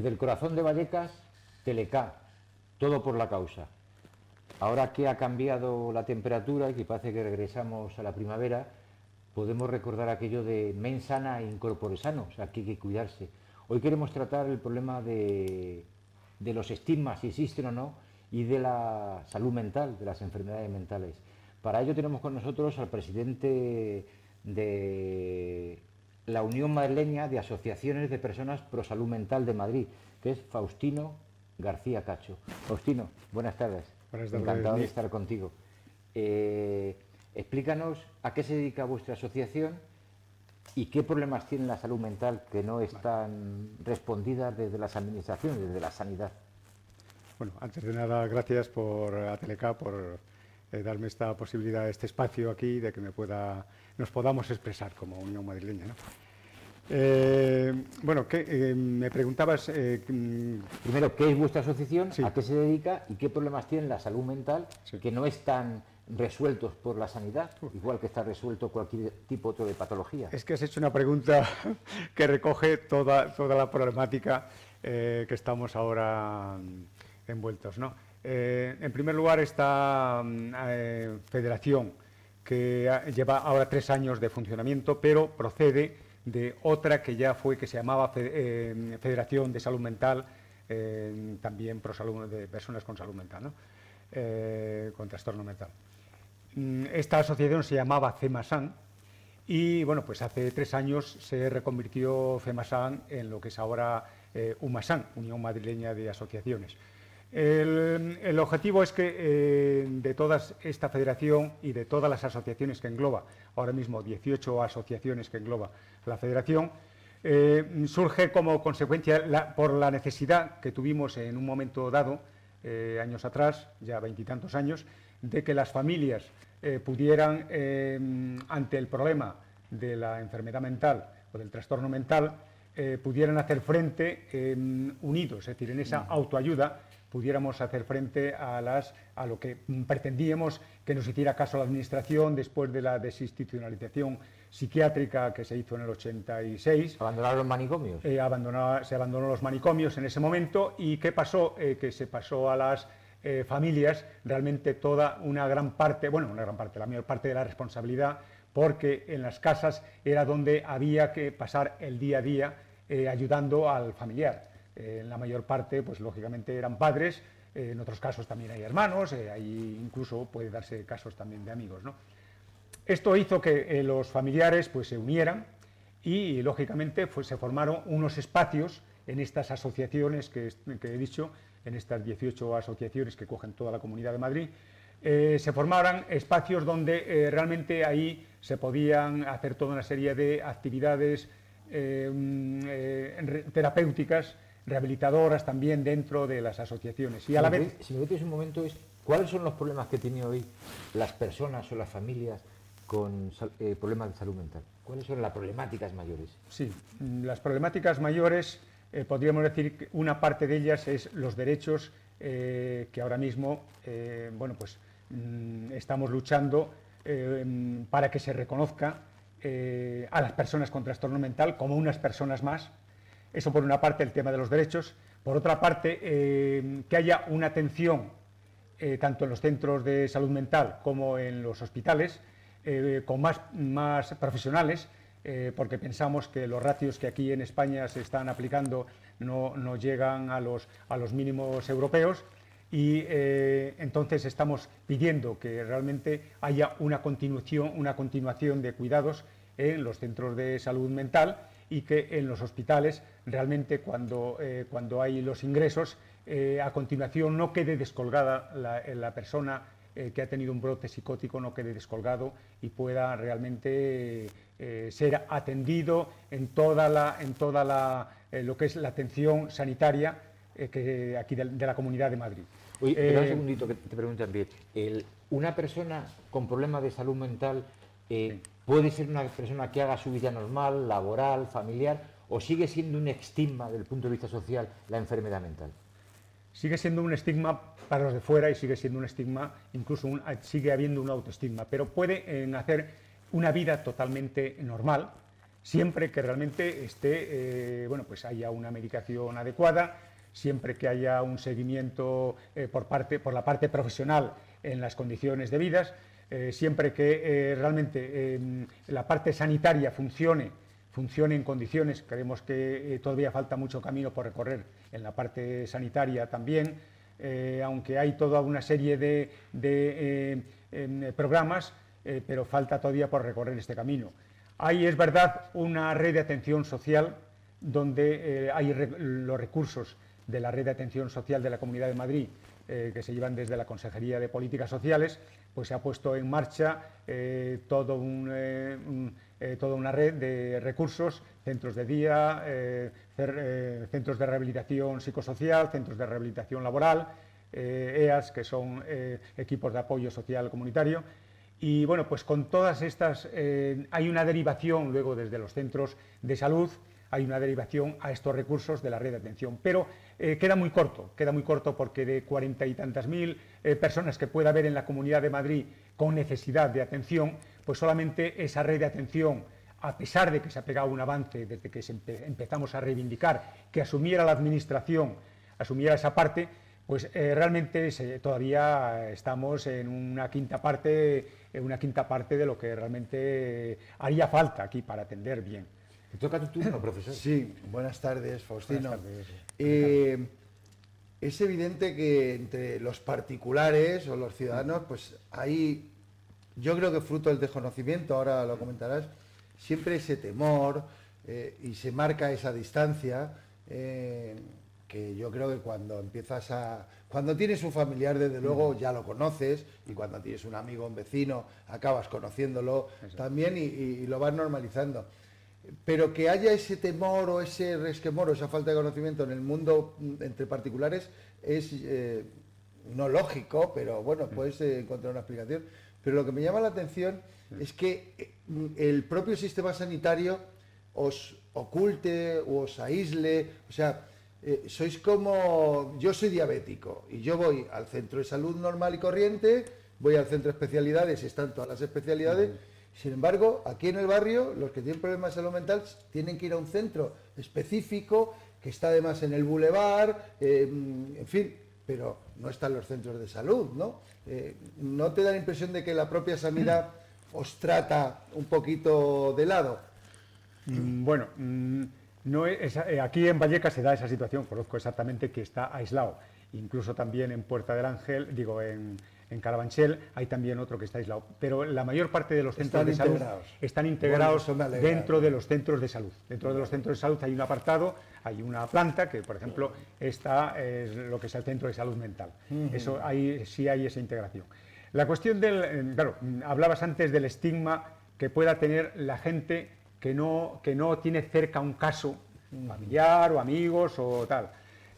Desde el corazón de Vallecas, Telecá, todo por la causa. Ahora que ha cambiado la temperatura y que parece que regresamos a la primavera, podemos recordar aquello de men sana e incorpore sano, o sea, que hay que cuidarse. Hoy queremos tratar el problema de, de los estigmas, si existen o no, y de la salud mental, de las enfermedades mentales. Para ello tenemos con nosotros al presidente de la Unión Madrileña de Asociaciones de Personas Pro Salud Mental de Madrid, que es Faustino García Cacho. Faustino, buenas tardes. Buenas tardes. Encantado de estar contigo. Eh, explícanos a qué se dedica vuestra asociación y qué problemas tiene la salud mental que no están respondidas desde las administraciones, desde la sanidad. Bueno, antes de nada, gracias por a Teleca por eh, darme esta posibilidad, este espacio aquí, de que me pueda, nos podamos expresar como Unión Madrileña. ¿no? Eh, bueno, ¿qué, eh, me preguntabas... eh, mm, Primero, ¿qué es vuestra asociación? Sí. ¿A qué se dedica? ¿Y qué problemas tiene la salud mental Sí. que no están resueltos por la sanidad, igual que está resuelto cualquier tipo otro de patología? Es que has hecho una pregunta que recoge toda, toda la problemática que estamos ahora mm, envueltos. ¿no? En primer lugar, esta mm, federación que lleva ahora tres años de funcionamiento, pero procede de otra que ya fue, que se llamaba eh, Federación de Salud Mental, eh, también pro salud de personas con salud mental, ¿no? Eh, con trastorno mental. Mm, Esta asociación se llamaba CEMASAN y bueno, pues hace tres años se reconvirtió FEMASAN en lo que es ahora UMASAN, Unión Madrileña de Asociaciones. El, el objetivo es que eh, de toda esta federación y de todas las asociaciones que engloba, ahora mismo 18 asociaciones que engloba la federación, eh, surge como consecuencia la- por la necesidad que tuvimos en un momento dado, eh, años atrás, ya veintitantos años, de que las familias pudieran, ante el problema de la enfermedad mental o del trastorno mental, pudieran hacer frente unidos, es decir, en esa autoayuda pudiéramos hacer frente a, las, a lo que pretendíamos que nos hiciera caso la Administración después de la desinstitucionalización psiquiátrica que se hizo en el 86. ¿Abandonar los manicomios? Eh, abandonó- se abandonó los manicomios en ese momento y ¿qué pasó? Eh, que se pasó a las eh, familias realmente toda una gran parte, bueno, una gran parte, la mayor parte de la responsabilidad, porque en las casas era donde había que pasar el día a día ayudando al familiar. Eh, en la mayor parte, pues lógicamente eran padres, eh, en otros casos también hay hermanos, eh, hay incluso puede darse casos también de amigos, ¿no? Esto hizo que eh, los familiares pues, se unieran y, lógicamente, se formaron unos espacios en estas asociaciones que, he dicho, en estas 18 asociaciones que cogen toda la Comunidad de Madrid, eh, se formaron espacios donde eh, realmente ahí se podían hacer toda una serie de actividades eh, mm, eh, terapéuticas, rehabilitadoras también dentro de las asociaciones. Y a la Si me vez... permite- Si me permites un momento, es, ¿cuáles son los problemas que tienen hoy las personas o las familias con eh, problemas de salud mental? ¿Cuáles son las problemáticas mayores? Sí, las problemáticas mayores, eh, podríamos decir que una parte de ellas es los derechos eh, que ahora mismo, bueno, pues mm, estamos luchando para que se reconozca a las personas con trastorno mental como unas personas más. Eso por una parte el tema de los derechos. Por otra parte, eh, que haya una atención eh, tanto en los centros de salud mental como en los hospitales, eh, con más, más profesionales, porque pensamos que los ratios que aquí en España se están aplicando no, no llegan a los, a los mínimos europeos y entonces estamos pidiendo que realmente haya una continuación, una continuación de cuidados en los centros de salud mental y que en los hospitales realmente cuando, eh, cuando hay los ingresos eh, a continuación no quede descolgada la, eh, la persona eh, que ha tenido un brote psicótico, no quede descolgado y pueda realmente ser atendido en toda la, en toda la, lo que es la atención sanitaria que aquí de, de la Comunidad de Madrid. Oye, un segundito que te pregunto también. El- ¿Una persona con problemas de salud mental eh, puede ser una persona que haga su vida normal, laboral, familiar, o sigue siendo un estigma desde el punto de vista social la enfermedad mental? sigue siendo un estigma para los de fuera y sigue siendo un estigma, incluso un- sigue habiendo un autoestigma, pero puede eh, hacer una vida totalmente normal, siempre que realmente esté, bueno, pues haya una medicación adecuada, siempre que haya un seguimiento por, parte, por la parte profesional en las condiciones debidas, siempre que realmente em, la parte sanitaria funcione funcione en condiciones. Creemos que eh, todavía falta mucho camino por recorrer en la parte sanitaria también, eh, aunque hay toda una serie de, eh, em, programas, pero falta todavía por recorrer este camino. Hay, es verdad, una red de atención social donde hay los recursos de la red de atención social de la Comunidad de Madrid, que se llevan desde la Consejería de Políticas Sociales, pues se ha puesto en marcha todo un eh, toda una red de recursos, centros de día, eh, eh, centros de rehabilitación psicosocial, centros de rehabilitación laboral, EAS, que son equipos de apoyo social comunitario. Y bueno, pues con todas estas hay una derivación luego desde los centros de salud, hay una derivación a estos recursos de la red de atención. Pero queda muy corto, queda muy corto porque de cuarenta y tantas mil personas que pueda haber en la Comunidad de Madrid con necesidad de atención, pues solamente esa red de atención, a pesar de que se ha pegado un avance desde que empezamos a reivindicar que asumiera la Administración, asumiera esa parte, pues eh, realmente todavía estamos en una quinta parte, en una quinta parte de lo que realmente haría falta aquí para atender bien. ¿Te toca tu turno, profesor? Sí, buenas tardes, Faustino. Eh, es evidente que entre los particulares o los ciudadanos, pues hay yo creo que fruto del desconocimiento, ahora lo comentarás, siempre ese temor eh, y se marca esa distancia eh, que yo creo que cuando empiezas a... Cuando tienes un familiar, desde luego, ya lo conoces, y cuando tienes un amigo, un vecino, acabas conociéndolo también y, lo vas normalizando. Pero que haya ese temor o ese resquemor o esa falta de conocimiento en el mundo mm, entre particulares es eh, no lógico, pero bueno, puedes encontrar una explicación. Pero lo que me llama la atención es que eh, el propio sistema sanitario os oculte o os aísle, o sea, eh, sois como, yo soy diabético y yo voy al centro de salud normal y corriente, voy al centro de especialidades, están todas las especialidades, sin embargo, aquí en el barrio, los que tienen problemas de salud mental tienen que ir a un centro específico, que está además en el bulevar, eh, en fin, pero no están los centros de salud, ¿no? Eh, ¿No te da la impresión de que la propia sanidad os trata un poquito de lado? Mm, bueno, mm, no es, eh, aquí en Vallecas se da esa situación, conozco exactamente que está aislado, incluso también en Puerta del Ángel, digo, en, en Carabanchel hay también otro que está aislado, pero la mayor parte de los centros de salud están integrados dentro de los centros de salud. Dentro de los centros de salud hay un apartado, hay una planta que, por ejemplo, esta es lo que es el centro de salud mental. Eso ahí sí hay esa integración. La cuestión del, eh, claro, hablabas antes del estigma que pueda tener la gente que no, que no tiene cerca un caso familiar o amigos o tal.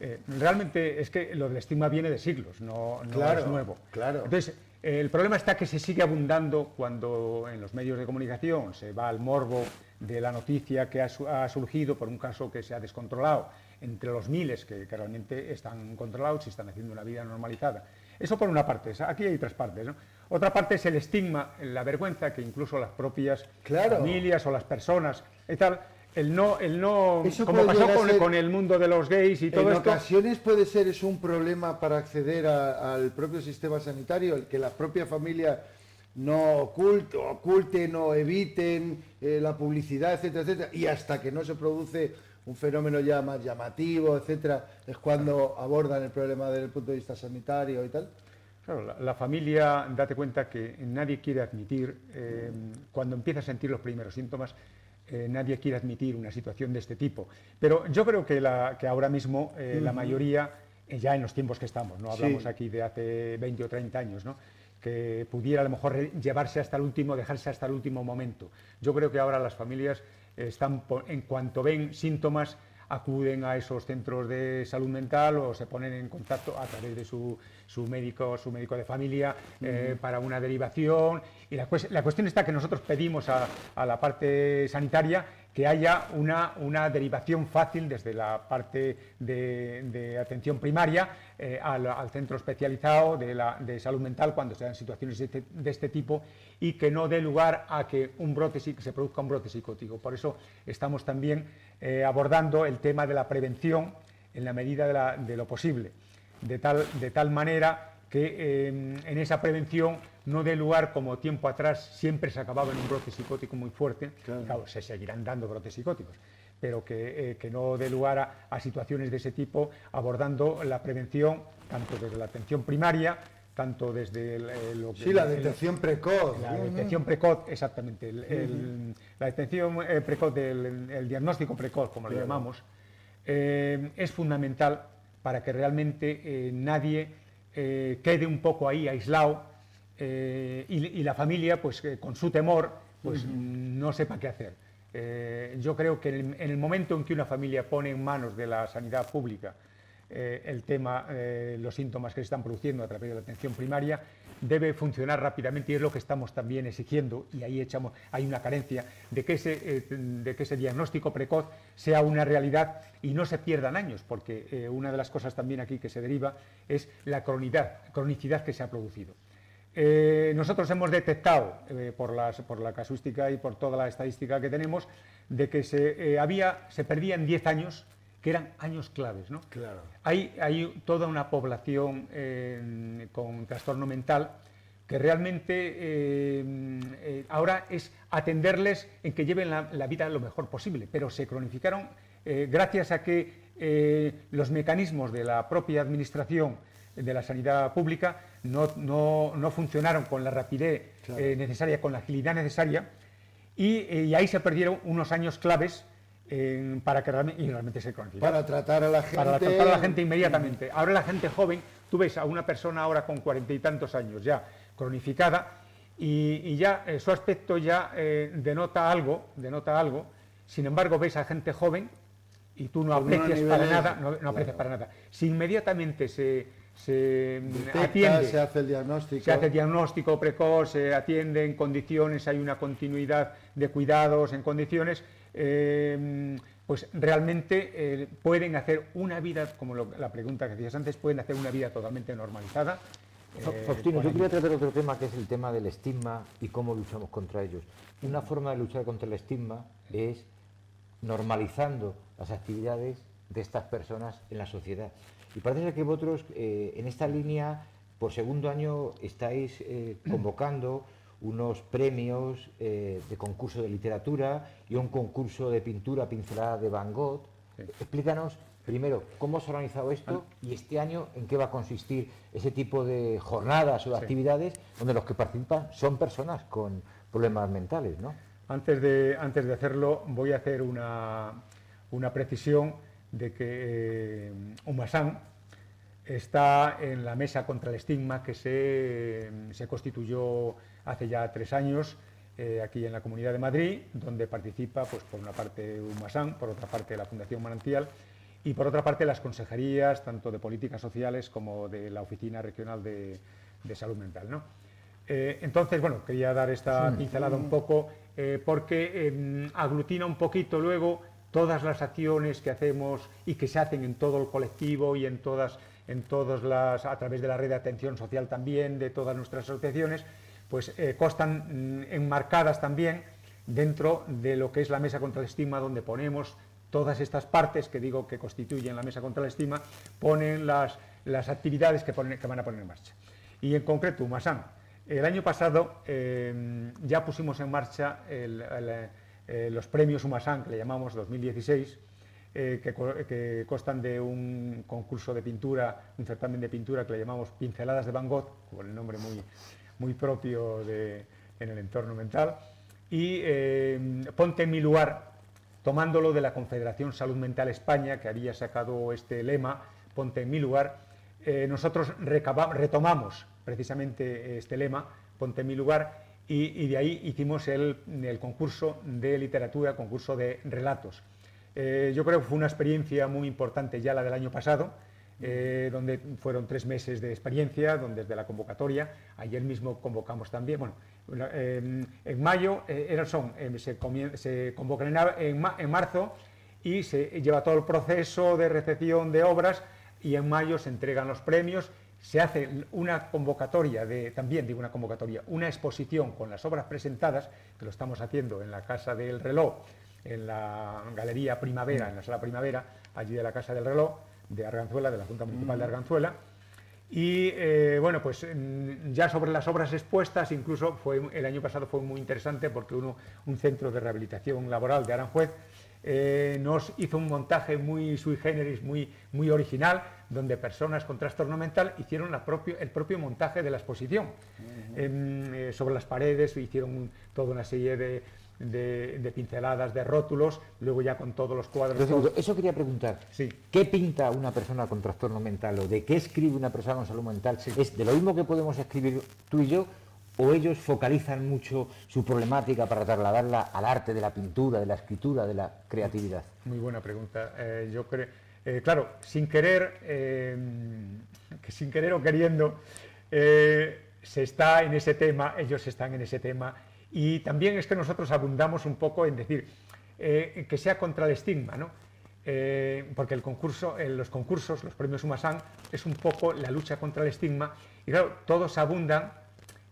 Eh, realmente es que lo del estigma viene de siglos, no, es nuevo. Claro. Entonces, el problema está que se sigue abundando cuando en los medios de comunicación se va al morbo de la noticia que ha, surgido por un caso que se ha descontrolado entre los miles que, realmente están controlados y están haciendo una vida normalizada. Eso por una parte, aquí hay tres partes. Otra parte es el estigma, la vergüenza que incluso las propias familias o las personas y tal el no, el no como pasó con, el mundo de los gays y todo esto. En ocasiones puede ser es un problema para acceder al propio sistema sanitario, el que la propia familia no oculte, oculte no eviten eh, la publicidad, etcétera, etcétera, y hasta que no se produce un fenómeno ya más llamativo, etcétera, es cuando abordan el problema desde el punto de vista sanitario y tal. Claro, la, familia, date cuenta que nadie quiere admitir, eh, cuando empieza a sentir los primeros síntomas, eh, nadie quiere admitir una situación de este tipo. Pero yo creo que, ahora mismo eh, la mayoría, eh, ya en los tiempos que estamos, no hablamos aquí de hace 20 o 30 años, que pudiera a lo mejor llevarse hasta el último, dejarse hasta el último momento. Yo creo que ahora las familias están, en cuanto ven síntomas, acuden a esos centros de salud mental o se ponen en contacto a través de su, médico, su médico de familia eh, para una derivación. Y la, cuestión está que nosotros pedimos a, la parte sanitaria que haya una, una derivación fácil desde la parte de, atención primaria eh, al, centro especializado de, la, de, salud mental cuando se dan situaciones de este, de este, tipo y que no dé lugar a que un brote, se produzca un brote psicótico. Por eso estamos también eh, abordando el tema de la prevención en la medida de, lo posible, de tal, de tal manera que em, en esa prevención no dé lugar, como tiempo atrás siempre se acababa en un brote psicótico muy fuerte, claro, se seguirán dando brotes psicóticos, pero que, eh, no dé lugar a, situaciones de ese tipo, abordando la prevención tanto desde la atención primaria, tanto desde eh, lo que... Sí, la detección precoz. La detección precoz, exactamente. La detección eh, precoz del diagnóstico precoz, como lo llamamos, es fundamental para que realmente nadie eh, quede un poco ahí aislado eh, y, la familia, pues con su temor, pues no sepa qué hacer. Eh, yo creo que en el, momento en que una familia pone en manos de la sanidad pública el tema, los síntomas que se están produciendo a través de la atención primaria, debe funcionar rápidamente y es lo que estamos también exigiendo y ahí echamos, hay una carencia de que ese, eh, de que ese diagnóstico precoz sea una realidad y no se pierdan años, porque eh, una de las cosas también aquí que se deriva es la cronicidad que se ha producido. Eh, nosotros hemos detectado, por, por, la casuística y por toda la estadística que tenemos, de que se, había, se perdían 10 años que eran años claves. ¿no? Claro. Hay, hay toda una población con trastorno mental que realmente eh, eh, ahora es atenderles en que lleven la, vida lo mejor posible, pero se cronificaron eh, gracias a que los mecanismos de la propia administración de la sanidad pública no, no, funcionaron con la rapidez necesaria, con la agilidad necesaria, y ahí se perdieron unos años claves para que realmente, se Para tratar a la gente. Para tratar a la gente inmediatamente. Ahora la gente joven, tú ves a una persona ahora con cuarenta y tantos años ya cronificada y, ya eh, su aspecto ya eh, denota algo, denota algo. Sin embargo, ves a gente joven y tú no aprecias para nada, no, aprecias para nada. Si inmediatamente se, se atiende, se hace el diagnóstico, se hace el diagnóstico precoz, se atiende en condiciones, hay una continuidad de cuidados en condiciones Em, pues realmente eh, pueden hacer una vida, como la pregunta que hacías antes, pueden hacer una vida totalmente normalizada. Eh, Faustino, yo quería tratar otro tema que es el tema del estigma y cómo luchamos contra ellos. Una forma de luchar contra el estigma es normalizando las actividades de estas personas en la sociedad. Y parece que vosotros eh, en esta línea, por segundo año, estáis convocando unos premios eh, de concurso de literatura y un concurso de pintura pincelada de Van Gogh. Explícanos primero cómo se ha organizado esto y este año en qué va a consistir ese tipo de jornadas o de actividades donde los que participan son personas con problemas mentales, ¿no? Antes de, antes de hacerlo voy a hacer una, una precisión de que eh, Umasan está en la mesa contra el estigma que se, se constituyó hace ya tres años eh, aquí en la Comunidad de Madrid, donde participa, pues, por una parte UMASAN, por otra parte la Fundación Manantial y por otra parte las consejerías, tanto de políticas sociales como de la Oficina Regional de, Salud Mental. ¿no? Eh, entonces, bueno, quería dar esta pincelada un poco eh, porque em, aglutina un poquito luego todas las acciones que hacemos y que se hacen en todo el colectivo y en todas, en todas las, a través de la red de atención social también, de todas nuestras asociaciones, pues eh, constan mm, enmarcadas también dentro de lo que es la mesa contra el estigma, donde ponemos todas estas partes que digo que constituyen la mesa contra el estigma, ponen las, las actividades que, van a poner en marcha. Y en concreto, Umasan, el año pasado eh, ya pusimos en marcha eh, los premios Umasan, que le llamamos 2016, que, que, constan de un concurso de pintura, un certamen de pintura que le llamamos Pinceladas de Van Gogh, con el nombre muy, muy propio en el entorno mental. Y eh, Ponte en mi lugar, tomándolo de la Confederación Salud Mental España, que había sacado este lema, Ponte en mi lugar, eh, nosotros retomamos precisamente este lema, Ponte en mi lugar, y, de ahí hicimos el, concurso de literatura, concurso de relatos. Eh, yo creo que fue una experiencia muy importante ya la del año pasado, eh, donde fueron tres meses de experiencia, donde desde la convocatoria, ayer mismo convocamos también, bueno, en mayo eran, son, se, se, convocan en, en marzo y se lleva todo el proceso de recepción de obras y en mayo se entregan los premios. Se hace una convocatoria, de, también digo una convocatoria, una exposición con las obras presentadas, que lo estamos haciendo en la Casa del Reloj, en la Galería Primavera, en la Sala Primavera, allí de la Casa del Reloj, de Arganzuela, de la Junta Municipal de. Arganzuela. Y eh, bueno, pues mm, ya sobre las obras expuestas, incluso fue, el año pasado fue muy interesante porque uno, un centro de rehabilitación laboral de Aranjuez eh, nos hizo un montaje muy sui generis, muy, muy original, donde personas con trastorno mental hicieron el propio montaje de la exposición. Eh, sobre las paredes hicieron toda una serie de, pinceladas, de rótulos, luego ya con todos los cuadros. eso quería preguntar. ¿Qué pinta una persona con trastorno mental o de qué escribe una persona con salud mental? ¿Es de lo mismo que podemos escribir tú y yo o ellos focalizan mucho su problemática para trasladarla al arte de la pintura, de la escritura, de la creatividad? Muy buena pregunta. Eh, yo creo, eh, claro, sin querer, eh, sin querer o queriendo, se está en ese tema, ellos están en ese tema, y también es que nosotros abundamos un poco en decir que sea contra el estigma, ¿no? porque el concurso, los concursos, los premios Humasan, es un poco la lucha contra el estigma, y claro, todos abundan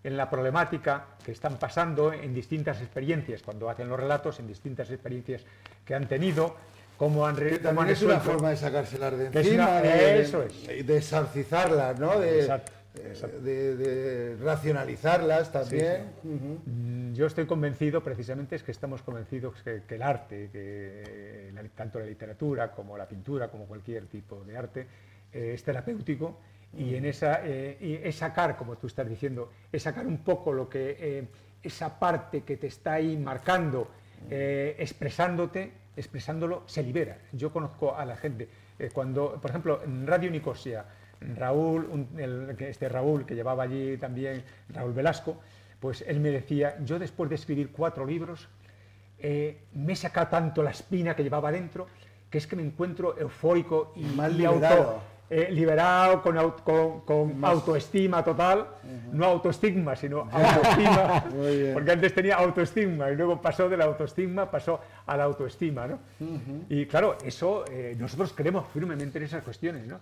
en la problemática que están pasando en distintas experiencias, cuando hacen los relatos, en distintas experiencias que han tenido, cómo han, cómo es una forma de sacárselas de encima, de, eso es. de exorcizarlas, ¿no? De, De, racionalizarlas también. Mm, yo estoy convencido, precisamente, es que estamos convencidos que, el arte, que tanto la literatura como la pintura, como cualquier tipo de arte, eh, es terapéutico y en esa eh, es sacar, como tú estás diciendo, es sacar un poco lo que eh, esa parte que te está ahí marcando, eh, expresándote, expresándolo, se libera. Yo conozco a la gente cuando, por ejemplo, en Radio Nicosia, Raúl, este Raúl que llevaba allí también Raúl Velasco, pues él me decía, yo después de escribir cuatro libros me he sacado tanto la espina que llevaba dentro que es que me encuentro eufórico y, Mal y auto, eh, liberado con, con, autoestima total, no autoestigma, sino autoestima, porque antes tenía autoestigma y luego pasó de la autoestigma, pasó a la autoestima. ¿no? Y claro, eso eh, nosotros creemos firmemente en esas cuestiones. ¿no?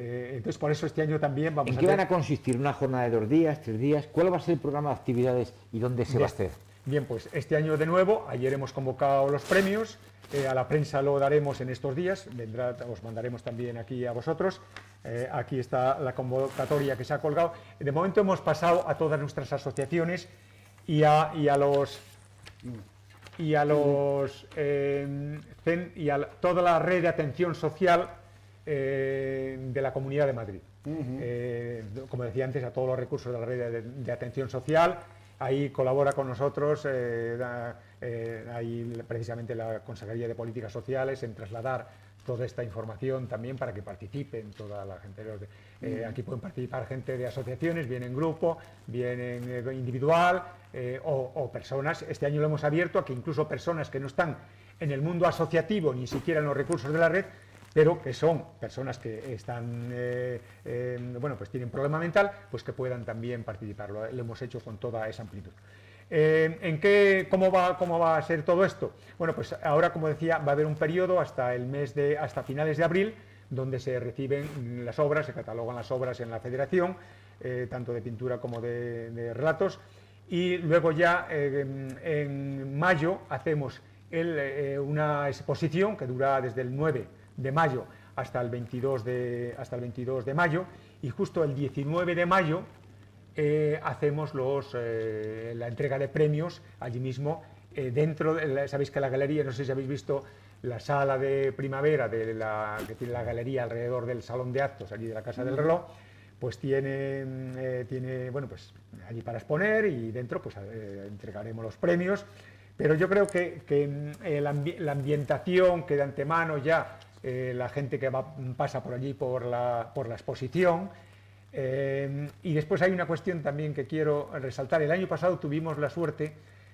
Eh, entonces, por eso este año también vamos ¿En qué van a consistir? ¿Una jornada de dos días, tres días? ¿Cuál va a ser el programa de actividades y dónde se va a hacer? Bien, pues este año de nuevo, ayer hemos convocado los premios, eh, a la prensa lo daremos en estos días, vendrá, os mandaremos también aquí a vosotros. Eh, aquí está la convocatoria que se ha colgado. De momento hemos pasado a todas nuestras asociaciones y a, los y a los eh, y a toda la red de atención social de la Comunidad de Madrid. como decía antes, a todos los recursos de la red de atención social, Ahí colabora con nosotros eh, eh, ahí precisamente la Consejería de Políticas Sociales en trasladar toda esta información también para que participen toda la gente. Eh, aquí pueden participar gente de asociaciones, bien en grupo, bien en individual o, o, personas. Este año lo hemos abierto a que incluso personas que no están en el mundo asociativo, ni siquiera en los recursos de la red, pero que son personas que están, eh, bueno, pues tienen problema mental, pues que puedan también participar. Lo, hemos hecho con toda esa amplitud. Eh, ¿En qué, cómo, va, cómo va a ser todo esto? Bueno, pues ahora, como decía, va a haber un periodo hasta el mes de, hasta finales de abril, donde se reciben las obras, se catalogan las obras en la federación, eh, tanto de pintura como de, relatos, y luego ya en mayo hacemos una exposición que dura desde el 9 de mayo hasta el 22 de, hasta el 22 de mayo y justo el 19 de mayo eh, hacemos los, eh, la entrega de premios allí mismo eh, dentro, sabéis que la galería, no sé si habéis visto la sala de primavera de la, que tiene la galería alrededor del salón de actos allí de la Casa del Reloj, pues tiene, tiene bueno, pues allí para exponer y dentro pues entregaremos los premios, pero yo creo que, que la ambientación que de antemano ya eh, la gente que pasa por allí por la, exposición. Eh, y después hay una cuestión también que quiero resaltar. El año pasado tuvimos la suerte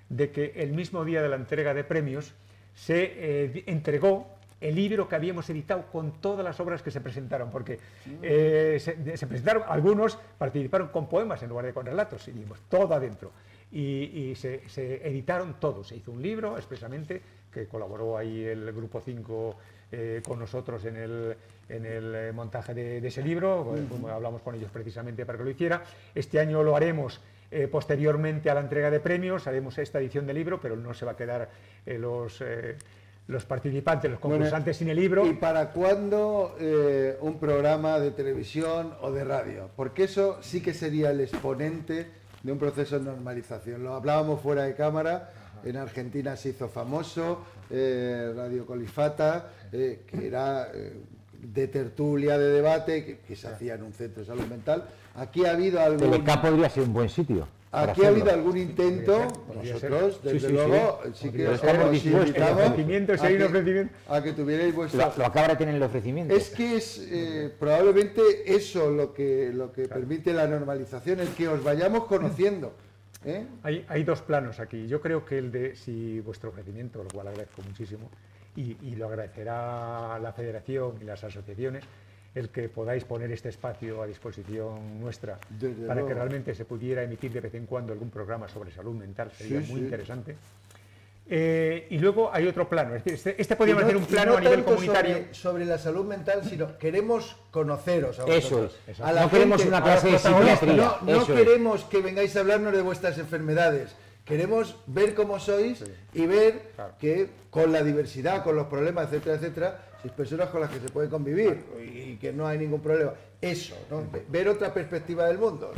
de que el mismo día de la entrega de premios se eh, entregó el libro que habíamos editado con todas las obras que se presentaron, porque eh, se, presentaron, algunos participaron con poemas en lugar de con relatos, y dimos todo adentro. Y, se, editaron todos, se hizo un libro expresamente, que colaboró ahí el Grupo 5 eh, con nosotros en el, en el eh, montaje de, ese libro, hablamos con ellos precisamente para que lo hiciera. Este año lo haremos posteriormente a la entrega de premios, haremos esta edición del libro, pero no se va a quedar los los participantes, los concursantes sin el libro. ¿Y para cuándo eh, un programa de televisión o de radio? Porque eso sí que sería el exponente de un proceso de normalización. Lo hablábamos fuera de cámara, en Argentina se hizo famoso, eh, Radio Colifata, eh, que era de tertulia, de debate, que, se hacía en un centro de salud mental. Aquí ha habido algo... El podría ser un buen sitio. Aquí ha habido algún intento, nosotros, desde luego, sí, que un ofrecimiento. A que tuvierais vuestro... Lo, acaba de tener el ofrecimiento. Es que es eh, probablemente eso lo que, lo que permite la normalización, el que os vayamos conociendo. ¿Eh? Hay, hay, dos planos aquí. Yo creo que el de, si vuestro ofrecimiento, lo cual agradezco muchísimo, y, y lo agradecerá la Federación y las asociaciones, el que podáis poner este espacio a disposición nuestra para que realmente se pudiera emitir de vez en cuando algún programa sobre salud mental, sería muy interesante. Eh, y luego hay otro plano, es este, este podríamos hacer un plano a nivel comunitario. Sobre, la salud mental, sino queremos conoceros a vosotros. Eso es. no queremos una clase de psiquiatría. No, queremos que vengáis a hablarnos de vuestras enfermedades. Queremos ver cómo sois y ver que con la diversidad, con los problemas, etcétera, etcétera, personas con las que se puede convivir y que no hay ningún problema. Eso, ver otra perspectiva del mundo.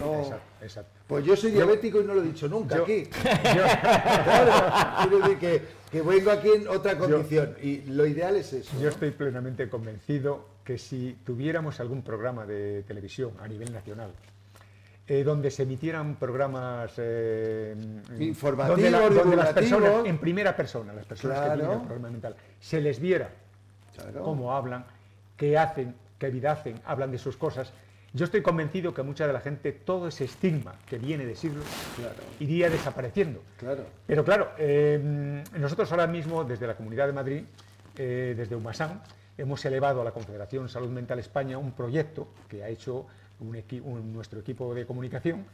Exacto, Pues yo soy diabético y no lo he dicho nunca aquí. quiero decir que, que, vengo aquí en otra condición y lo ideal es eso. Yo estoy plenamente convencido que si tuviéramos algún programa de televisión a nivel nacional eh, donde se emitieran programas eh, informativos, donde, las personas, en primera persona, las personas que tienen el problema mental, se les viera cómo hablan, qué hacen, qué vida hacen, hablan de sus cosas. Yo estoy convencido que mucha de la gente, todo ese estigma que viene de siglos, iría desapareciendo. Pero claro, eh, nosotros ahora mismo, desde la Comunidad de Madrid, desde UMASAN, hemos elevado a la Confederación Salud Mental España un proyecto que ha hecho nuestro equipo de comunicación,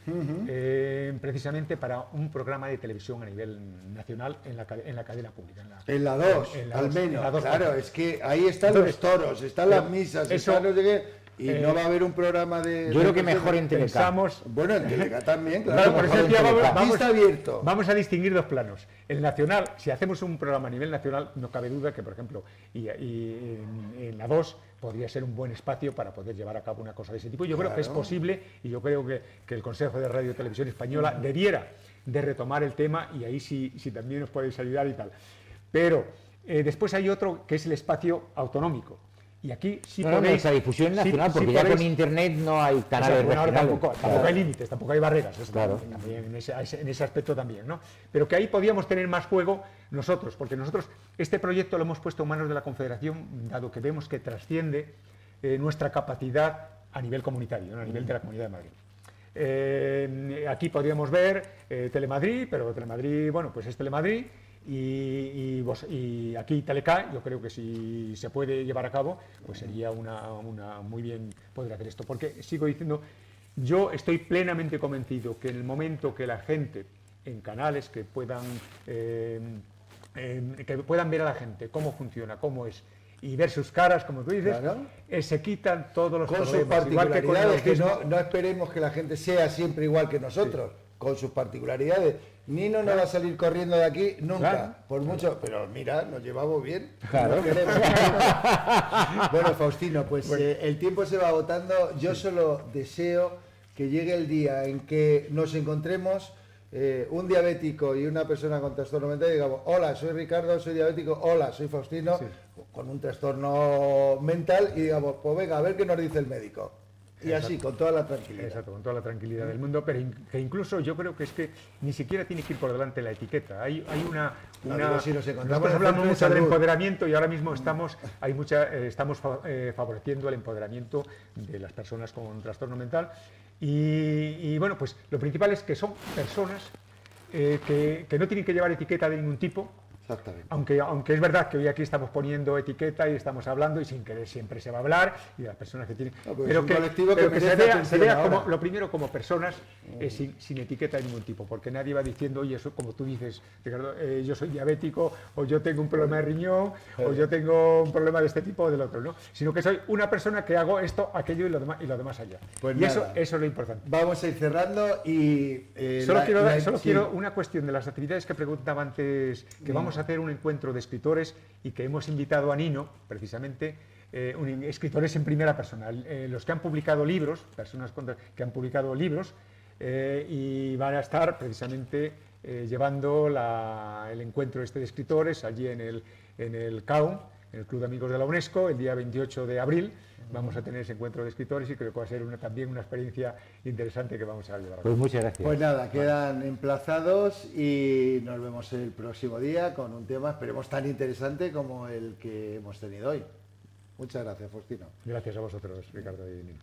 eh, precisamente para un programa de televisión a nivel nacional en la, en la cadena pública. En la 2, al menos. claro, es que ahí están los toros, están las misas, están los y no eh, va a haber un programa de. Yo creo que mejor en Teleca. bueno, en Teleca también, claro. por eso vamos, está abierto. Vamos a distinguir dos planos. El nacional, si hacemos un programa a nivel nacional, no cabe duda que, por ejemplo, y, en, la 2 podría ser un buen espacio para poder llevar a cabo una cosa de ese tipo. Yo creo que es posible y yo creo que, que, el Consejo de Radio y Televisión Española debiera de retomar el tema y ahí sí, sí también nos podéis ayudar y tal. Pero eh, después hay otro que es el espacio autonómico y aquí sí no, esa difusión nacional, porque ya con internet no hay canales bueno, tampoco, tampoco hay límites, tampoco hay barreras, claro. en, ese, en, ese, aspecto también, ¿no? Pero que ahí podíamos tener más juego nosotros, porque nosotros este proyecto lo hemos puesto en manos de la Confederación, dado que vemos que trasciende eh, nuestra capacidad a nivel comunitario, a nivel de la Comunidad de Madrid. Eh, aquí podríamos ver eh, Telemadrid, pero Telemadrid, bueno, pues es Telemadrid, y, y, aquí Teleca, yo creo que si se puede llevar a cabo, pues sería una, una, muy bien poder hacer esto. Porque sigo diciendo, yo estoy plenamente convencido que en el momento que la gente en canales que puedan, eh, que puedan ver a la gente cómo funciona, cómo es, y ver sus caras, como tú dices, eh, se quitan todos los con Sus particularidades, que, no, no, esperemos que la gente sea siempre igual que nosotros, con sus particularidades. Nino no va a salir corriendo de aquí nunca, por mucho, pero mira, nos llevamos bien. Claro. bueno, Faustino, pues eh, el tiempo se va agotando. Yo solo deseo que llegue el día en que nos encontremos eh, un diabético y una persona con trastorno mental y digamos, hola, soy Ricardo, soy diabético, hola, soy Faustino, con un trastorno mental y digamos, pues venga, a ver qué nos dice el médico. Y así, con toda la tranquilidad. Exacto, con toda la tranquilidad del mundo, pero que incluso yo creo que es que ni siquiera tiene que ir por delante la etiqueta. Hay, hay una... una si nos hablamos mucho del empoderamiento y ahora mismo estamos, hay mucha, eh, estamos eh, favoreciendo el empoderamiento de las personas con trastorno mental. Y, bueno, pues lo principal es que son personas eh, que, que no tienen que llevar etiqueta de ningún tipo, Exactamente. Aunque, aunque es verdad que hoy aquí estamos poniendo etiqueta y estamos hablando y sin querer siempre se va a hablar y las personas que tienen... No, pero es un colectivo que pero se vea, se como, lo primero como personas eh, sin, sin etiqueta de ningún tipo, porque nadie va diciendo, oye, eso como tú dices, Ricardo, eh, yo soy diabético o yo tengo un problema de riñón o yo tengo un problema de este tipo o del otro, ¿no? Sino que soy una persona que hago esto, aquello y lo demás, y lo demás allá. Pues y eso, nada. eso es lo importante. Vamos a ir cerrando y... eh, Solo, la- quiero, la- solo sí. quiero una cuestión de las actividades que preguntaba antes, que vamos a hacer un encuentro de escritores y que hemos invitado a Nino, precisamente, eh, escritores en primera persona, eh, los que han publicado libros, personas que han publicado libros, eh, y van a estar precisamente llevando el encuentro este de escritores allí en el, en el CAUM, en el Club de Amigos de la UNESCO, el día 28 de abril. Vamos a tener ese encuentro de escritores y creo que va a ser una- también una experiencia interesante que vamos a llevar a cabo. Pues muchas gracias. Pues nada, quedan emplazados y nos vemos el próximo día con un tema, esperemos, tan interesante como el que hemos tenido hoy. Muchas gracias, Faustino. Gracias a vosotros, Ricardo y Nino.